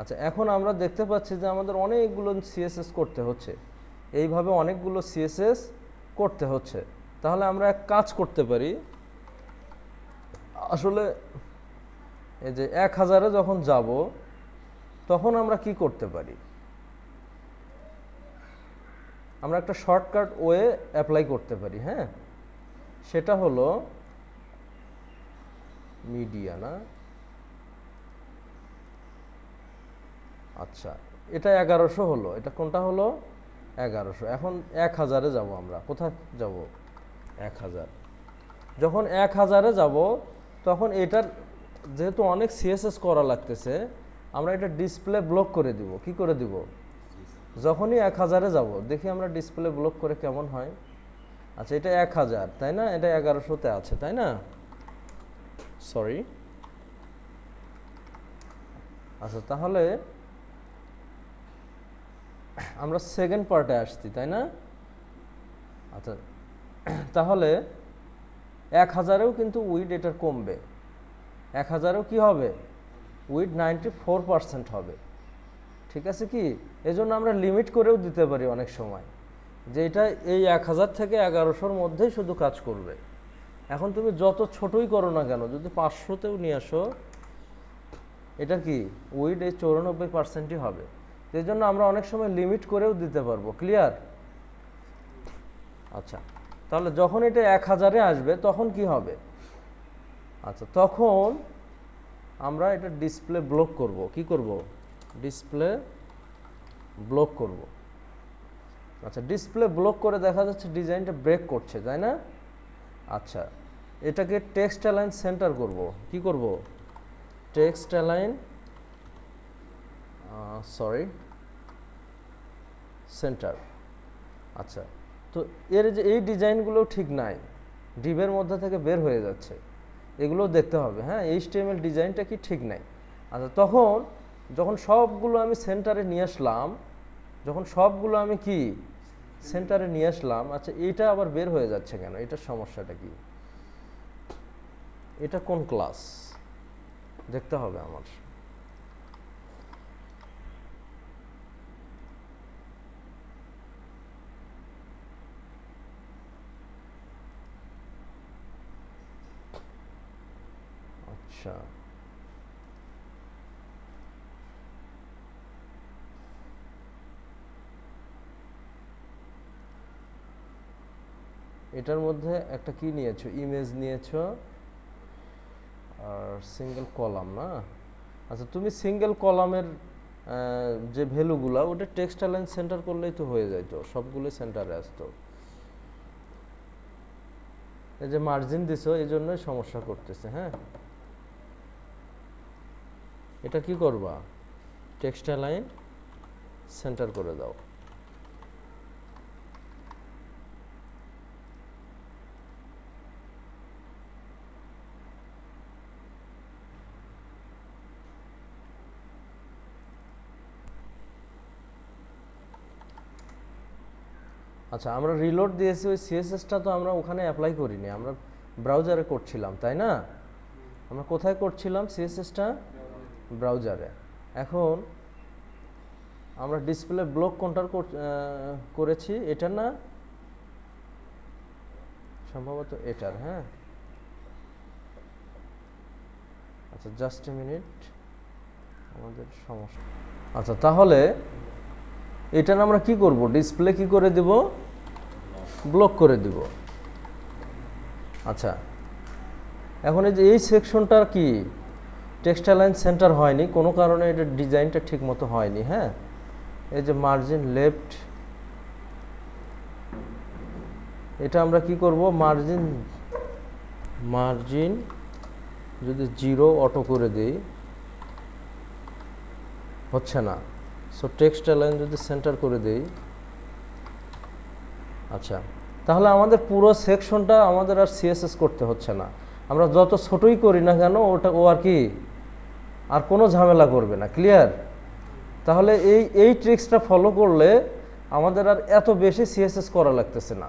আচ্ছা এখন আমরা দেখতে পাচ্ছি যে আমাদের অনেকগুলো সিএসএস করতে হচ্ছে। এইভাবে অনেকগুলো সিএসএস করতে হচ্ছে। তাহলে আমরা এক কাজ করতে পারি। আসলে এই যে এক হাজারে যখন যাব, তখন আমরা কি করতে পারি? আমরা একটা শর্টকাট ওয়ে অ্যাপ্লাই করতে পারি হ্যাঁ? সেটা হলো মিডিয়া, না? আচ্ছা এটা এগারোশো হলো, এটা কোনটা হলো? এগারোশো। এখন এক হাজারে যাব আমরা, কোথায় যাব? এক হাজার। যখন এক হাজারে যাব, তখন এটার যেহেতু অনেক সিএসএস করা লাগতেছে, আমরা এটা ডিসপ্লে ব্লক করে দিব। কি করে দিব? যখনই এক হাজারে যাব, দেখি আমরা ডিসপ্লে ব্লক করে কেমন হয়। আচ্ছা এটা এক হাজার, তাই না? এটা এগারোশোতে আছে, তাই না? সরি আচ্ছা তাহলে আমরা সেকেন্ড পার্টে আসছি, তাই না? আচ্ছা তাহলে এক হাজারেও কিন্তু উইড এটার কমবে। এক হাজারেও কি হবে? উইড নাইনটি ফোর পার্সেন্ট হবে। ঠিক আছে কি? এজন্য আমরা লিমিট করেও দিতে পারি অনেক সময়। যে এটা এই এক হাজার থেকে এগারোশোর মধ্যেই শুধু কাজ করবে। এখন তুমি যত ছোটই করো না কেন, যদি পাঁচশোতেও নিয়ে আসো, এটা কি? উইড এই চৌরানব্বই পার্সেন্টই হবে। এই জন্য আমরা অনেক সময় লিমিট করেও দিতে পারব ক্লিয়ার আচ্ছা তাহলে যখন এটা এক হাজারে আসবে, তখন কি হবে? আচ্ছা তখন আমরা এটা ডিসপ্লে ব্লক করব। কি করব? ডিসপ্লে ব্লক করব। আচ্ছা ডিসপ্লে ব্লক করে দেখা যাচ্ছে ডিজাইনটা ব্রেক করছে, তাই না? আচ্ছা এটাকে টেক্সট অ্যালাইন সেন্টার করব। কি করব? টেক্সট অ্যালাইন সরি সেন্টার আচ্ছা তো এর যে, এই ডিজাইনগুলো ঠিক নাই, ডিবের মধ্যে থেকে বের হয়ে যাচ্ছে, এগুলো দেখতে হবে হ্যাঁ? এইচটিএমএল ডিজাইনটা কি ঠিক নাই? আচ্ছা তখন যখন সবগুলো আমি সেন্টারে নিয়ে আসলাম, যখন সবগুলো আমি কি সেন্টারে নিয়ে আসলাম আচ্ছা এইটা আবার বের হয়ে যাচ্ছে কেন? এটার সমস্যাটা কি? এটা কোন ক্লাস? দেখতে হবে আমার। আচ্ছা। এটার মধ্যে একটা কি নিয়েছো? ইমেজ নিয়েছো আর সিঙ্গেল কলাম না? আচ্ছা তুমি সিঙ্গেল কলামের যে ভ্যালুগুলো, ওটা টেক্সট লাইন সেন্টার করলেই তো হয়ে যাইতো সবগুলো সেন্টারে আসতো। এই যে মার্জিন দিছো, এই জন্যই সমস্যা করতেছে হ্যাঁ? এটা কি করবা? টেক্সট লাইন সেন্টার করে দাও। আচ্ছা আমরা রিলোড দিয়েছি, ওই সিএসএসটা তো আমরা ওখানে অ্যাপ্লাই করিনি। আমরা ব্রাউজারে করছিলাম, তাই না? আমরা কোথায় করছিলাম সিএসএসটা ব্রাউজারে। এখন আমরা ডিসপ্লে ব্লক কোনটার করেছি, এটা না? সম্ভবত এটার হ্যাঁ? আচ্ছা জাস্ট এ মিনিট আমাদের সমস্যা। আচ্ছা তাহলে এটা আমরা কি করব? ডিসপ্লে কি করে দেব? ব্লক করে দিব। আচ্ছা এখন এই যে এই সেকশনটা কি? টেক্সটাইলাইন সেন্টার হয়নি, কোনো কারণে এটা ডিজাইনটা ঠিক মতো হয়নি হ্যাঁ? এই যে মার্জিন লেফট, এটা আমরা কি করব? মার্জিন মার্জিন যদি জিরো অটো করে দিই, হচ্ছে না। সো টেক্সট লাইন যদি সেন্টার করে দেই আচ্ছা। তাহলে আমাদের পুরো সেকশনটা আমাদের আর সিএসএস করতে হচ্ছে না। আমরা যত ছোটই করি না কেন, ওটা, ও আর কি আর কোনো ঝামেলা করবে না ক্লিয়ার তাহলে এই এই ট্রিক্সটা ফলো করলে আমাদের আর এত বেশি সিএসএস করা লাগতেছে না।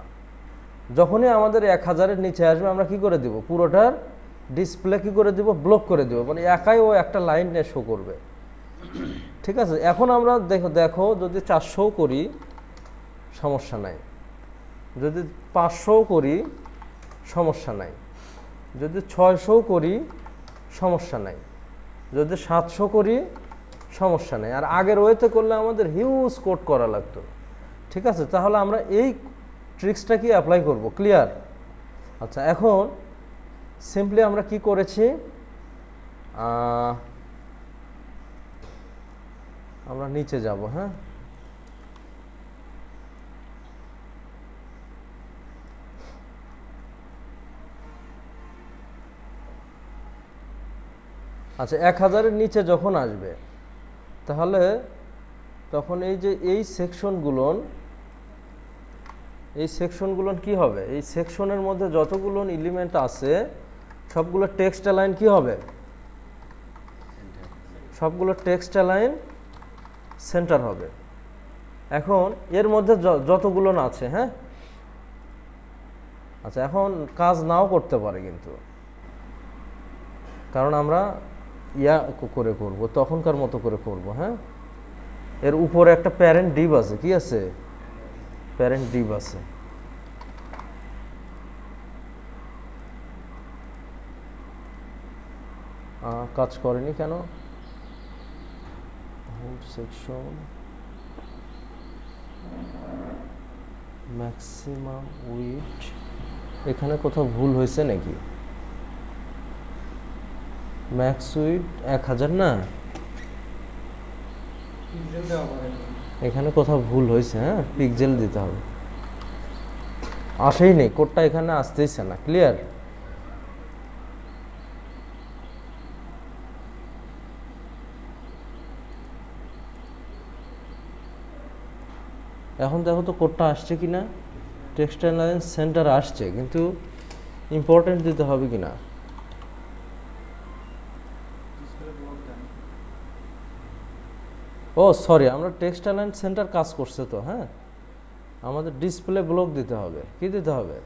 যখনই আমাদের এক হাজারের নিচে আসবে, আমরা কি করে দিব? পুরোটার ডিসপ্লে কি করে দিব? ব্লক করে দিব। মানে একাই ও একটা লাইন নিয়ে শো করবে। ঠিক আছে? এখন আমরা দেখো দেখো যদি চারশো করি, সমস্যা নাই। যদি পাঁচশো করি, সমস্যা নাই। যদি ছয়শো করি, সমস্যা নাই। যদি সাতশো করি, সমস্যা নেই। আর আগের ওয়েতে করলে আমাদের হিউজ কোট করা লাগতো। ঠিক আছে? তাহলে আমরা এই ট্রিক্সটা কি অ্যাপ্লাই করব? ক্লিয়ার আচ্ছা এখন সিম্পলি আমরা কি করেছি? আমরা নিচে যাব হ্যাঁ? আচ্ছা এক হাজারের নিচে যখন আসবে, তাহলে তখন এই যে এই সেকশনগুলোন এই সেকশনগুলোন কি হবে? এই সেকশনের মধ্যে যতগুলো এলিমেন্ট আছে, সবগুলো টেক্সট লাইন কি হবে? সবগুলো টেক্সট লাইন সেন্টার হবে। এখন এর মধ্যে যতগুলো আছে হ্যাঁ? আচ্ছা এখন কাজ নাও করতে পারে কিন্তু। কারণ আমরা ইয়া করে করব, তখনকার মতো করে করব হ্যাঁ? এর উপরে একটা প্যারেন্ট ডিপ আছে, কি আছে? প্যারেন্ট ডিপ আছে। কাজ করেনি কেন? সেকশন ম্যাক্সিমাম উইথ এখানে কোথাও ভুল হয়েছে নাকি? ম্যাক্স উইথ এক হাজার না। এখানে কোথাও ভুল হয়েছে হ্যাঁ? পিকজেল দিতে হবে। আসেই নেই কোডটা এখানে আসতেইছে না ক্লিয়ার এখন দেখো তো কোডটা আসছে কি না টেক্সটাইল লাইন সেন্টার আসছে, কিন্তু ইম্পর্টেন্ট দিতে হবে কি না ডিসপ্লে ব্লক দেন ও সরি আমরা টেক্সটাইল অ্যান্ড সেন্টার কাজ করছে তো হ্যাঁ? আমাদের ডিসপ্লে ব্লক দিতে হবে, কি দিতে হবে?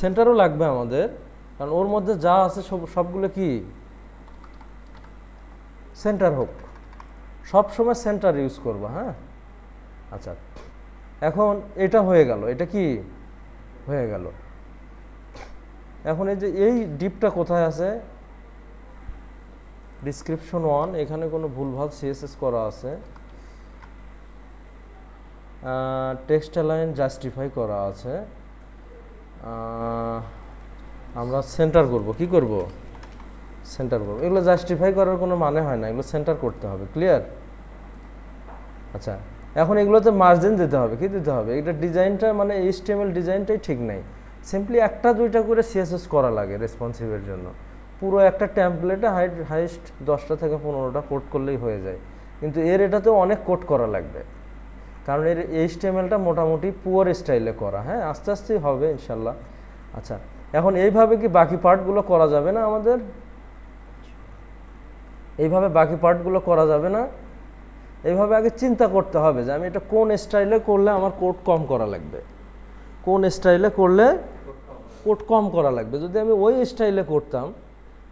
সেন্টারও লাগবে আমাদের, কারণ ওর মধ্যে যা আছে সব, সবগুলো কি? সেন্টার হোক। সব সময় সেন্টার ইউজ করব হ্যাঁ? আচ্ছা এখন এটা হয়ে গেল, এটা কি? হয়ে গেল। এখন এই যে এই ডিপটা কোথায় আছে? ডিসক্রিপশন ওয়ান এখানে কোনো ভুলভাল সিএসএস করা আছে। টেক্সট লাইন জাস্টিফাই করা আছে। আমরা সেন্টার করব। কি করব? সেন্টার করব। এগুলো জাস্টিফাই করার কোনো মানে হয় না। এগুলো সেন্টার করতে হবে। ক্লিয়ার আচ্ছা এখন এগুলোতে মার্জিন দিতে হবে। কি দিতে হবে? এটা ডিজাইনটা মানে এইচটিএমএল ডিজাইনটাই ঠিক নাই। সিম্পলি একটা দুইটা করে সিএসএস করা লাগে রেসপন্সিভের জন্য। পুরো একটা ট্যাম্পলেটে হাইট হাইস্ট দশটা থেকে পনেরোটা কোট করলেই হয়ে যায়। কিন্তু এর এটাতেও অনেক কোট করা লাগবে। কারণ এর এইচটিএমএলটা মোটামুটি পুয়ার স্টাইলে করা। হ্যাঁ আস্তে আস্তেই হবে ইনশাল্লাহ। আচ্ছা এখন এইভাবে কি বাকি পার্টগুলো করা যাবে না আমাদের? এইভাবে বাকি পার্টগুলো করা যাবে না? এইভাবে আগে চিন্তা করতে হবে যে আমি এটা কোন স্টাইলে করলে আমার কোট কম করা লাগবে? কোন স্টাইলে করলে কোট কম করা লাগবে। যদি আমি ওই স্টাইলে করতাম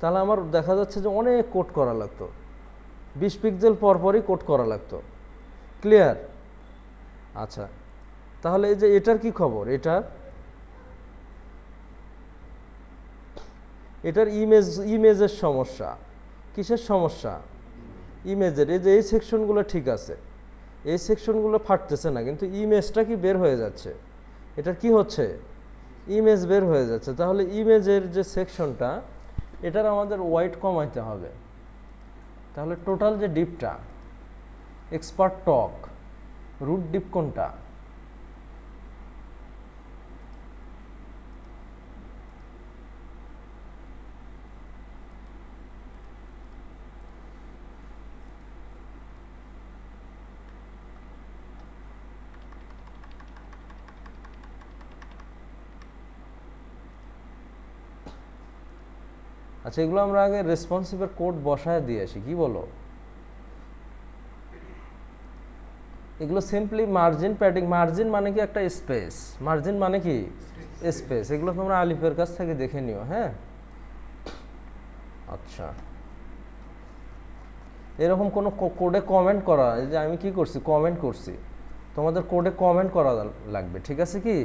তাহলে আমার দেখা যাচ্ছে যে অনেক কোট করা লাগতো। বিশ পিক্সেল পরপরই কোট করা লাগতো। ক্লিয়ার আচ্ছা তাহলে এই যে এটার কি খবর? এটার এটার ইমেজ ইমেজের সমস্যা। কিসের সমস্যা? ইমেজের এই যে এই সেকশনগুলো ঠিক আছে। এই সেকশনগুলো ফাটতেছে না, কিন্তু ইমেজটা কি বের হয়ে যাচ্ছে? এটার কি হচ্ছে? ইমেজ বের হয়ে যাচ্ছে। তাহলে ইমেজের যে সেকশনটা এটার আমাদের ওয়াইট কমাইতে হবে। তাহলে টোটাল যে ডিপটা এক্সপার্ট টক রুট ডিপ কোনটা? আচ্ছা এগুলো আমরা আগে রেসপন্সিভের কোড বসায় দিয়ে আসি কি বলো? এগুলো সিম্পলি মার্জিন প্যাডিং মার্জিন মানে কি একটা স্পেস মার্জিন মানে কি? স্পেস এগুলো তোমরা আলিফের কাছ থেকে দেখে নিও হ্যাঁ? আচ্ছা। এরকম কোনো কোডে কমেন্ট করা যে আমি কি করছি? কমেন্ট করছি। তোমাদের কোডে কমেন্ট করা লাগবে ঠিক আছে কি?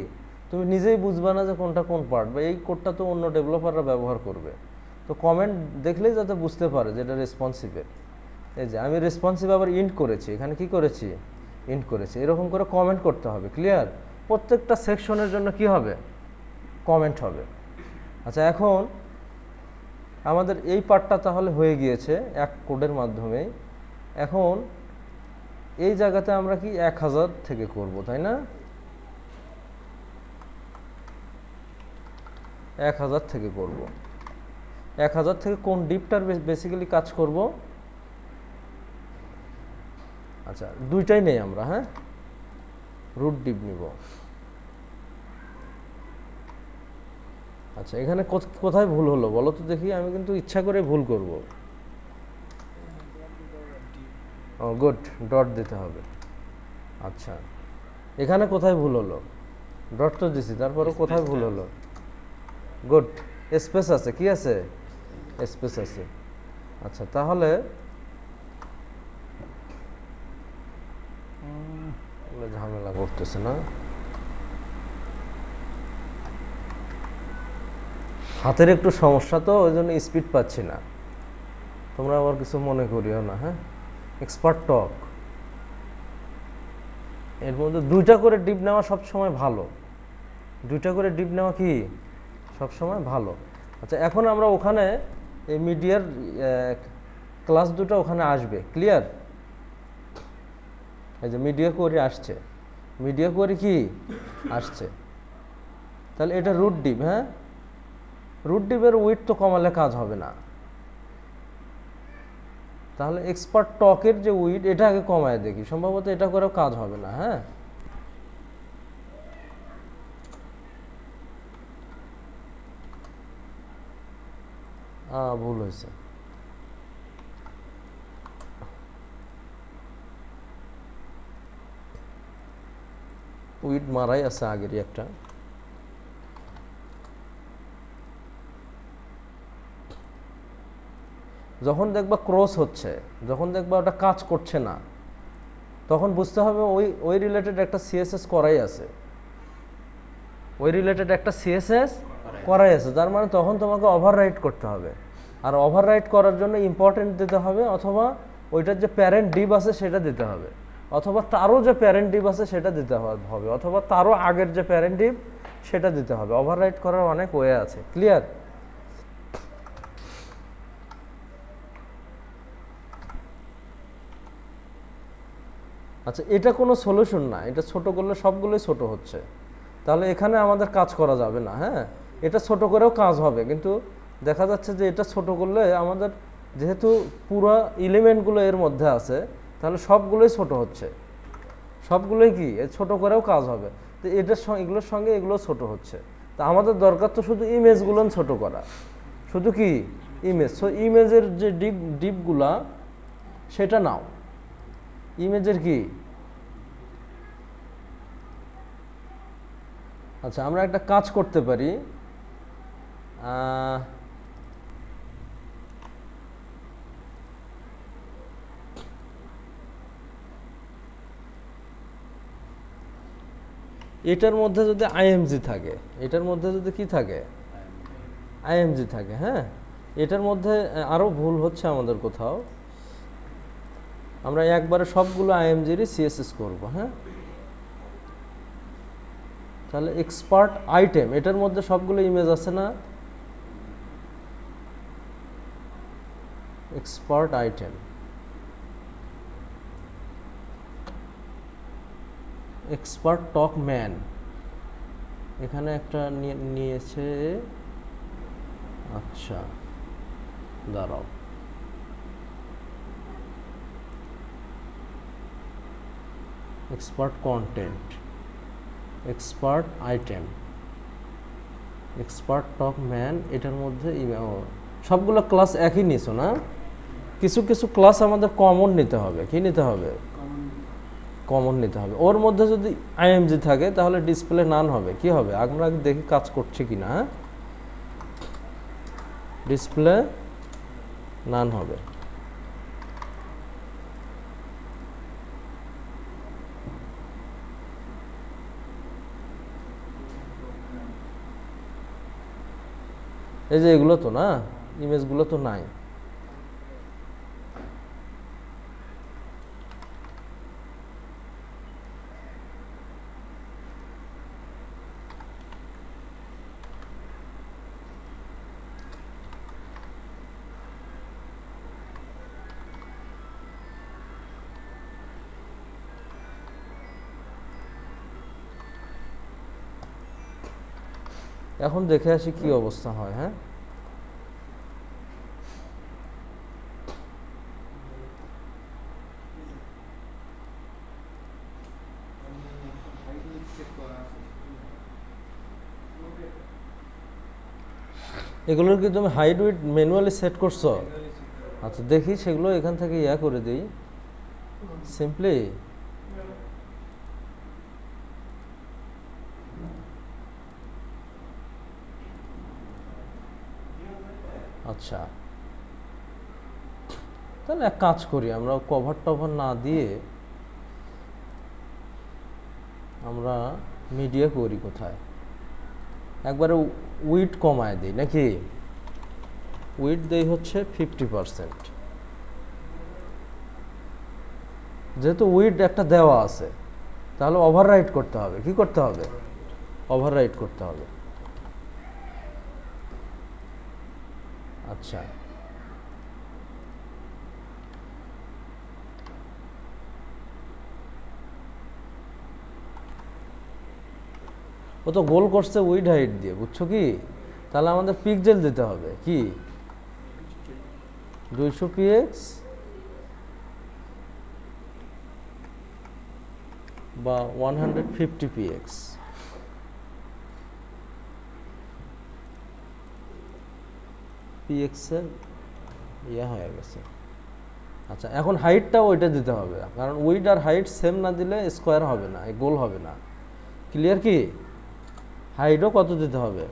তুমি নিজেই বুঝবে না যে কোনটা কোন পার্ট বা এই কোডটা তো অন্য ডেভেলপাররা ব্যবহার করবে। তো কমেন্ট দেখলেই যাতে বুঝতে পারে যে এটা রেসপন্সিভের এই যে, আমি রেসপন্সিভ আবার ইন্ট করেছি, এখানে কি করেছি? ইন্ট করেছি। এরকম করে কমেন্ট করতে হবে ক্লিয়ার প্রত্যেকটা সেকশনের জন্য কি হবে? কমেন্ট হবে। আচ্ছা এখন আমাদের এই পার্টটা তাহলে হয়ে গিয়েছে এক কোডের মাধ্যমে এখন এই জায়গাতে আমরা কি এক হাজার থেকে করব, তাই না? এক হাজার থেকে করব। এক হাজার থেকে কোন ডিপটার বেসিক্যালি কাজ করব? আচ্ছা দুইটাই নেই আমরা হ্যাঁ? রুট ডিপ নিব। আচ্ছা এখানে কোথায় ভুল হলো? বলো তো দেখি, আমি কিন্তু ইচ্ছা করে ভুল করব। ও গুড ডট দিতে হবে। আচ্ছা এখানে কোথায় ভুল হলো? ডট তো দিছি তারপরে কোথায় ভুল হলো? গুড স্পেস আছে, কি আছে? স্পেস আছে। আচ্ছা তাহলে ঝামেলা করতেছে না। হাতের একটু সমস্যা তো, ওই জন্য স্পিড পাচ্ছি না। তোমরা আবার কিছু মনে করিও না হ্যাঁ? এক্সপার্ট টক এর মধ্যে দুইটা করে ডিপ নেওয়া সবসময় ভালো। দুইটা করে ডিপ নেওয়া কি? সবসময় ভালো। আচ্ছা এখন আমরা ওখানে এই মিডিয়ার ক্লাস দুটো ওখানে আসবে, ক্লিয়ার? এই যে মিডিয়া কোয়ারি আসছে। মিডিয়া কোয়ারি কি? আসছে। তাহলে এটা রুট ডিপ হ্যাঁ? রুট ডিপের উইট তো কমালে কাজ হবে না। তাহলে এক্সপার্ট টকের যে উইট এটা আগে কমায় দেখি। সম্ভবত এটা করেও কাজ হবে না হ্যাঁ? ভুল হয়েছে। উইড মারাই আছে আগেরই একটা। যখন দেখবা ক্রস হচ্ছে যখন দেখবা ওটা কাজ করছে না তখন বুঝতে হবে ওই ওই রিলেটেড একটা সিএসএস করাই আছে। ওই রিলেটেড একটা সিএসএস করাই আছে। তার মানে তখন তোমাকে ওভাররাইট করতে হবে। আর ওভাররাইট করার জন্য ইম্পর্টেন্ট দিতে হবে অথবা ওইটার যে প্যারেন্ট ডিপ আছে সেটা দিতে হবে। অথবা তারও যে প্যারেন্ট ডিপ আছে সেটা দিতে হবে। অথবা তারও আগের যে প্যারেন্ট ডিপ সেটা দিতে হবে। ওভাররাইট করার অনেক ওয়ে আছে। ক্লিয়ার আচ্ছা এটা কোনো সলিউশন না। এটা ছোট করলে সবগুলোই ছোট হচ্ছে। তাহলে এখানে আমাদের কাজ করা যাবে না হ্যাঁ? এটা ছোট করেও কাজ হবে, কিন্তু দেখা যাচ্ছে যে এটা ছোট করলে আমাদের যেহেতু পুরো এলিমেন্টগুলো এর মধ্যে আছে, তাহলে সবগুলোই ছোট হচ্ছে। সবগুলোই কি? ছোট করেও কাজ হবে। তো এটার সঙ্গে, এগুলোর সঙ্গে এগুলো ছোট হচ্ছে। তা আমাদের দরকার তো শুধু ইমেজগুলো ছোট করা। শুধু কি? ইমেজ সো ইমেজের যে ডিপ ডিপগুলা সেটা নাও। ইমেজের কি? আচ্ছা আমরা একটা কাজ করতে পারি। এটার মধ্যে যদি আইএমজি থাকে, এটার মধ্যে যদি কি থাকে? আইএমজি থাকে হ্যাঁ? এটার মধ্যে আরও ভুল হচ্ছে আমাদের কোথাও। আমরা একবারে সবগুলো আইএমজিরই সিএসএস করব হ্যাঁ? তাহলে এক্সপার্ট আইটেম এটার মধ্যে সবগুলো ইমেজ আছে না? Expert item expert talk man এখানে একটা নিয়েছে আচ্ছা দাঁড়াও। Expert content expert item expert talk man এটার মধ্যে সবগুলো ক্লাস একই নিছো না? কিছু কিছু ক্লাস আমাদের কমন নিতে হবে, কি নিতে হবে? কমন নিতে হবে। ওর মধ্যে যদি আইএমজি থাকে, তাহলে ডিসপ্লে নান হবে। কি হবে? আমরা দেখি কাজ করছে কি না ডিসপ্লে নান হবে। এই যে এগুলো তো না ইমেজগুলো তো নাই। এখন দেখে আসি কি অবস্থা হয় হ্যাঁ? এগুলোর কি তুমি হাইট উইট ম্যানুয়ালি সেট করছ? আচ্ছা দেখি সেগুলো এখান থেকে ইয়া করে দিই। সিম্পলি আচ্ছা। তাহলে এক কাজ করি, আমরা কভার টভার না দিয়ে আমরা মিডিয়া করি কোথায়? একবারে উইট কমায় দিই, নাকি? উইট দেই হচ্ছে ফিফটি পারসেন্ট যেহেতু উইট একটা দেওয়া আছে, তাহলে ওভাররাইট করতে হবে, কি করতে হবে? ওভাররাইট করতে হবে। আচ্ছা। ও তো গোল করছে উইড হাইট দিয়ে, বুঝছ কি? তাহলে আমাদের পিকজেল দিতে হবে, কি? দুইশো পিএক্স? বা ওয়ান হান্ড্রেড ফিফটি পিএক্স। পিএক্সের ইয়ে হয়ে গেছে। আচ্ছা এখন হাইটটাও ওইটা দিতে হবে, কারণ উইড আর হাইট সেম না দিলে স্কোয়ার হবে না গোল হবে না। ক্লিয়ার কি? হাইটও কত দিতে হবে?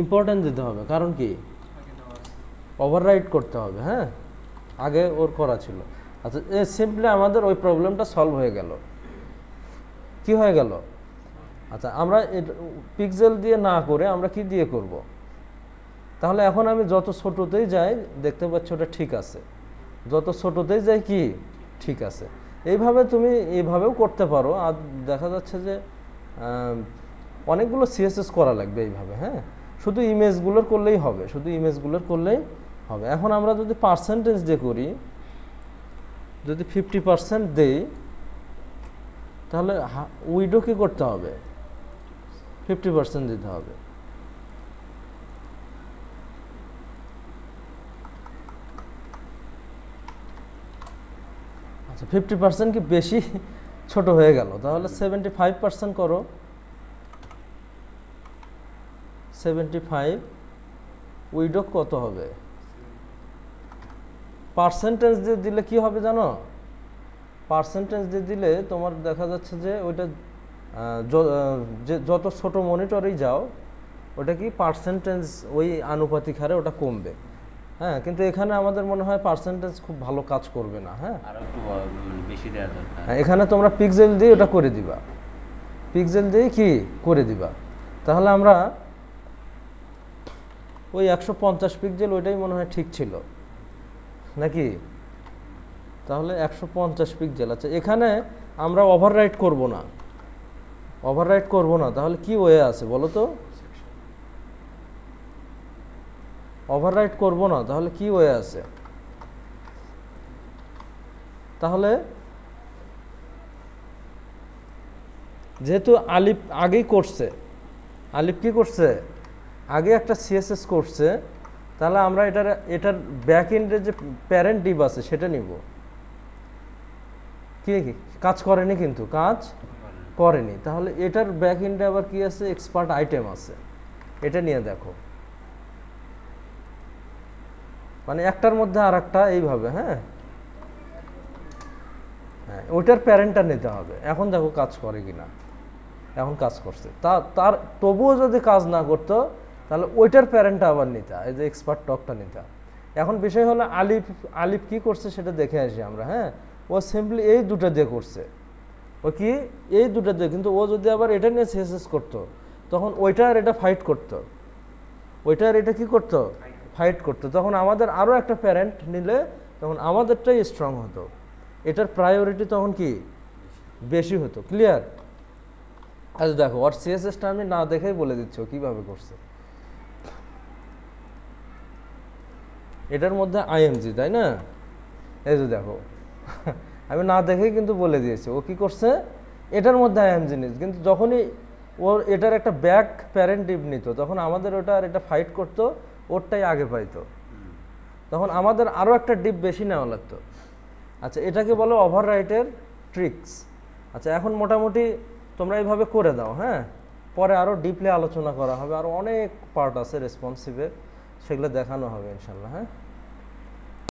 ইম্পর্টেন্ট দিতে হবে, কারণ কি? ওভাররাইট করতে হবে হ্যাঁ? আগে ওর করা ছিল। আচ্ছা এ সিম্পলি আমাদের ওই প্রবলেমটা সলভ হয়ে গেল। কি হয়ে গেল? আচ্ছা আমরা পিক্সেল দিয়ে না করে আমরা কি দিয়ে করব। তাহলে এখন আমি যত ছোটোতেই যাই, দেখতে পাচ্ছি ওটা ঠিক আছে। যত ছোটোতেই যাই কি? ঠিক আছে। এইভাবে তুমি এইভাবেও করতে পারো। আর দেখা যাচ্ছে যে অনেকগুলো সিএসএস করা লাগবে এইভাবে হ্যাঁ? শুধু ইমেজগুলোর করলেই হবে, শুধু ইমেজগুলোর করলেই হবে। এখন আমরা যদি পার্সেন্টেজ দিয়ে করি, যদি ফিফটি পার্সেন্ট দেই, তাহলে উইডো কী করতে হবে? ফিফটি পার্সেন্ট দিতে হবে। আচ্ছা ফিফটি পার্সেন্ট কি বেশি? ছোট হয়ে গেল। তাহলে সেভেন্টি ফাইভ পার্সেন্ট করো। সেভেন্টি ফাইভ উইডো কত হবে? পার্সেন্টেজ দিয়ে দিলে কি হবে জানো? পার্সেন্টেজ দিয়ে দিলে তোমার দেখা যাচ্ছে যে ওইটা যত ছোট মনিটরেই যাও ওটা কি পার্সেন্টেজ ওই আনুপাতিক হারে ওটা কমবে। হ্যাঁ কিন্তু এখানে আমাদের মনে হয় পার্সেন্টেজ খুব ভালো কাজ করবে না হ্যাঁ। মানে বেশি হ্যাঁ, এখানে তোমরা পিক্সেল দিয়ে ওটা করে দিবা। পিক্সেল দিয়ে কি? করে দিবা। তাহলে আমরা ওই একশো পঞ্চাশ পিক্সেল ওইটাই মনে হয় ঠিক ছিল। নাকি? তাহলে একশো পঞ্চাশ পিক্সেল আচ্ছা এখানে আমরা ওভাররাইট করব না। ওভাররাইট করব না, তাহলে কি ওয়ে আছে বলো তো? ওভাররাইট করব না, তাহলে কি ওয়ে আছে? তাহলে যেহেতু আলিফ আগেই করছে, আলিফ কি করছে? আগে একটা সিএসএস করছে, তাহলে আমরা এটার এটার ব্যাক এন্ডের যে প্যারেন্ট ডিপ আছে, সেটা নিব। কি কি, কাজ করেনি কিন্তু, কাজ? করেনি। তাহলে এটার ব্যাক এন্ডে আবার কি আছে? এক্সপার্ট আইটেম আছে। এটা নিয়ে দেখো। মানে একটার মধ্যে আর একটা এইভাবে হ্যাঁ? হ্যাঁ ওইটার প্যারেন্টটা নিতে হবে। এখন দেখো কাজ করে কিনা। এখন কাজ করছে। তা, তার, তবুও যদি কাজ না করতো, তাহলে ওইটার প্যারেন্টটা আবার নিতা এই যে এক্সপার্ট টকটা নিতা এখন বিষয় হলো আলিফ আলিফ কি করছে সেটা দেখে আসি আমরা হ্যাঁ? ও সিম্পলি এই দুটো দিয়ে করছে। ও কি? এই দুটো দিয়ে কিন্তু ও যদি আবার এটা নিয়ে শেষ সেসেস করতো, তখন ওইটা আর এটা ফাইট করতো। ওইটা আর এটা কি করতো? ফাইট করতো। তখন আমাদের আরও একটা প্যারেন্ট নিলে তখন আমাদেরটাই স্ট্রং হতো। এটার প্রায়োরিটি তখন কি? বেশি হতো। ক্লিয়ার আচ্ছা দেখো ওর সিএসএসটা আমি না দেখেই বলে দিচ্ছি কীভাবে করছে। এটার মধ্যে আইএমজি তাই না? এই যে দেখো আমি না দেখেই কিন্তু বলে দিয়েছি। ও কি করছে? এটার মধ্যে আইএমজি জিনিস কিন্তু যখনই ওর এটার একটা ব্যাক প্যারেন্ট ডিপ নিত, তখন আমাদের ওটা আর এটা ফাইট করতো, ওরটাই আগে পাইতো। তখন আমাদের আরও একটা ডিপ বেশি নেওয়া লাগতো। আচ্ছা এটাকে বলো ওভার রাইটের ট্রিক্স আচ্ছা এখন মোটামুটি তোমরা এইভাবে করে দাও হ্যাঁ? পরে আরও ডিপলি আলোচনা করা হবে আরও অনেক পার্ট আছে রেসপন্সিভের সেগুলো দেখানো হবে ইনশাল্লাহ হ্যাঁ?